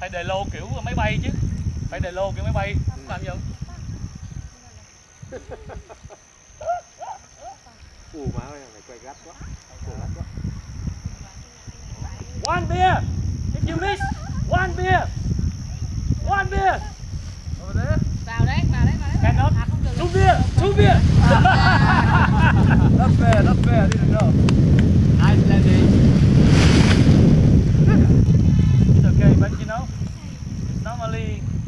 phải đề lô kiểu máy bay chứ. Phải đề lô kiểu máy bay. Làm gì không? Ù má ơi này quay gắt quá. Quay gắt quá. One beer. If you miss? One beer. One beer. Vào đấy vào đấy vào đấy. Cannot. À không được two beer. Two beer. Not fair not fair. I didn't know